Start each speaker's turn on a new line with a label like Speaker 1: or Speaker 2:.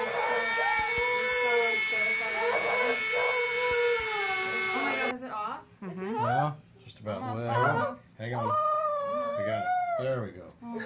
Speaker 1: Oh my god, is it off?
Speaker 2: Well, mm-hmm. just about.
Speaker 1: Almost,
Speaker 2: Well, hang on.
Speaker 1: almost.
Speaker 2: Hang on. We got it. There we go.
Speaker 1: Oh,